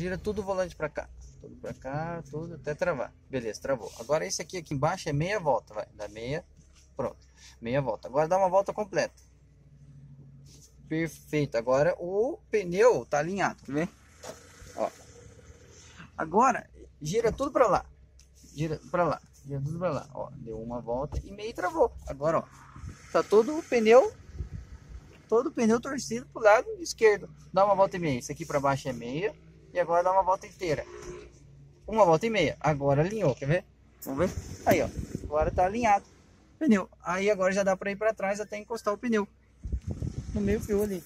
gira tudo o volante pra cá. Tudo pra cá, tudo até travar. Beleza, travou. Agora esse aqui, aqui embaixo é meia volta, vai. Dá meia, pronto. Meia volta. Agora dá uma volta completa. Perfeito. Agora o pneu tá alinhado, quer ver? Ó. Agora, gira tudo pra lá. Gira pra lá. Gira tudo pra lá. Ó, deu uma volta e meio travou. Agora, ó. Tá todo o pneu todo o pneu torcido pro lado esquerdo. Dá uma volta e meia. Isso aqui para baixo é meia. E agora dá uma volta inteira. Uma volta e meia. Agora alinhou, quer ver? Vamos ver? Aí, ó. Agora tá alinhado o pneu. Aí agora já dá para ir para trás até encostar o pneu. No meio fio ali.